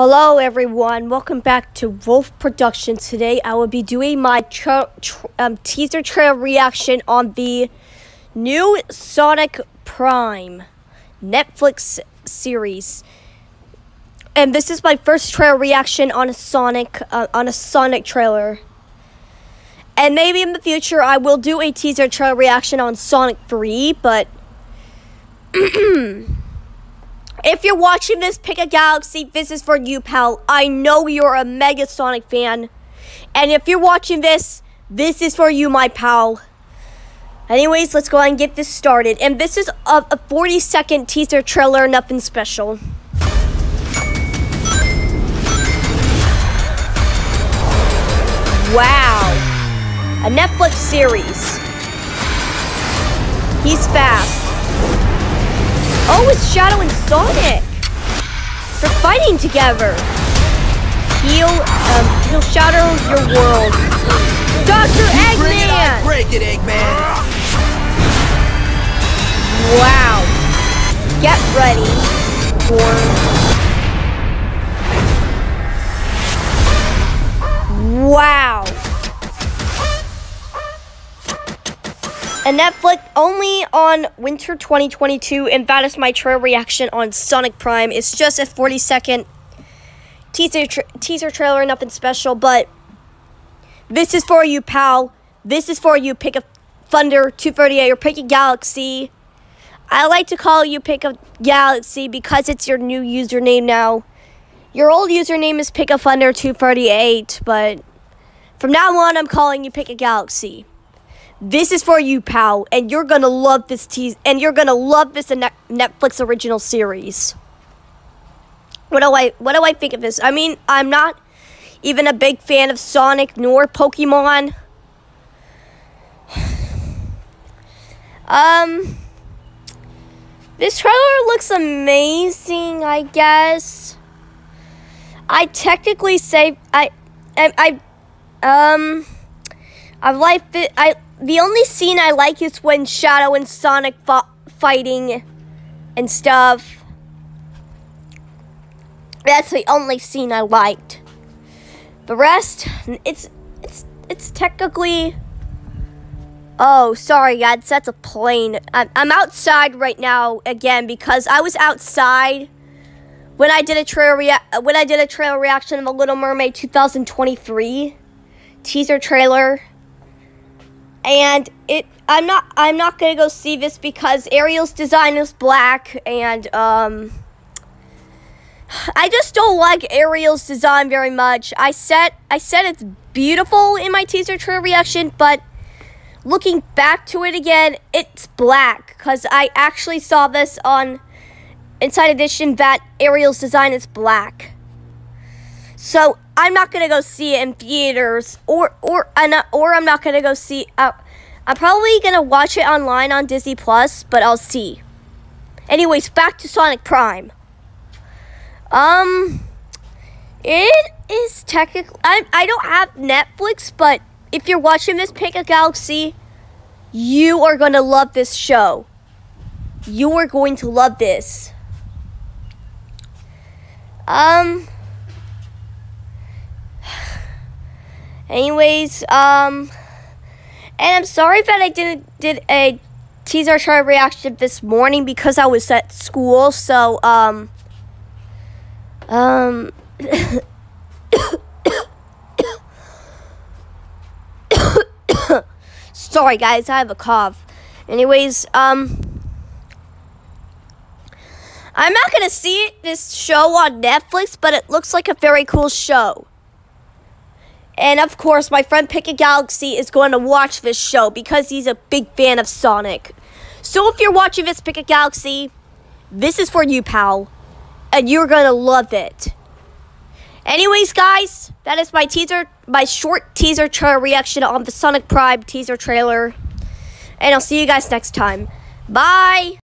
Hello, everyone. Welcome back to Wolf Productions. Today, I will be doing my tra- tra- um, teaser trailer reaction on the new Sonic Prime Netflix series. And this is my first trailer reaction on a Sonic uh, on a Sonic trailer. And maybe in the future, I will do a teaser trailer reaction on Sonic 3, but. If you're watching this, pick a galaxy. This is for you, pal. I know you're a mega Sonic fan. And if you're watching this, this is for you, my pal. Anyways, let's go ahead and get this started. And this is a, a 40 second teaser trailer, nothing special. Wow. A Netflix series. He's fast. Oh, it's Shadow and Sonic. They're fighting together. He'll, um, he'll shatter your world. Dr. Eggman! Bring it on, break it, Eggman! Wow. Get ready for... Netflix only on winter 2022, and that is my trailer reaction on Sonic Prime. It's just a 40 second teaser tra teaser trailer, nothing special, but this is for you, pal. This is for you. Pick a Thunder 238 or pick a Galaxy. I like to call you Pick a Galaxy because it's your new username now. Your old username is Pick a Thunder 238, but from now on, I'm calling you Pick a Galaxy. This is for you, pal, and you're gonna love this tease, and you're gonna love this Netflix original series. What do I what do I think of this? I mean, I'm not even a big fan of Sonic nor Pokemon. um, this trailer looks amazing. I guess. I technically say I, I, I um, I like. I the only scene I like is when Shadow and Sonic fighting and stuff. That's the only scene I liked. The rest, it's it's it's technically. Oh, sorry, guys. That's a plane. I'm, I'm outside right now again because I was outside when I did a trailer rea- when I did a trailer reaction of The Little Mermaid 2023 teaser trailer and it I'm not I'm not gonna go see this because Ariel's design is black and um I just don't like Ariel's design very much. I said I said it's beautiful in my teaser trailer reaction, but looking back to it again, it's black because I actually saw this on Inside Edition that Ariel's design is black. So I'm not gonna go see it in theaters, or or or I'm not gonna go see. Uh, I'm probably gonna watch it online on Disney Plus, but I'll see. Anyways, back to Sonic Prime. Um, it is technically. I I don't have Netflix, but if you're watching this Pick a Galaxy, you are gonna love this show. You are going to love this. Um. Anyways, um, and I'm sorry that I didn't did a teaser trailer reaction this morning because I was at school. So, um, um. sorry guys, I have a cough. Anyways, um. I'm not gonna see this show on Netflix, but it looks like a very cool show. And of course, my friend Pick a Galaxy is going to watch this show because he's a big fan of Sonic. So if you're watching this Pick a Galaxy, this is for you, pal. And you're going to love it. Anyways, guys, that is my teaser, my short teaser trailer reaction on the Sonic Prime teaser trailer. And I'll see you guys next time. Bye!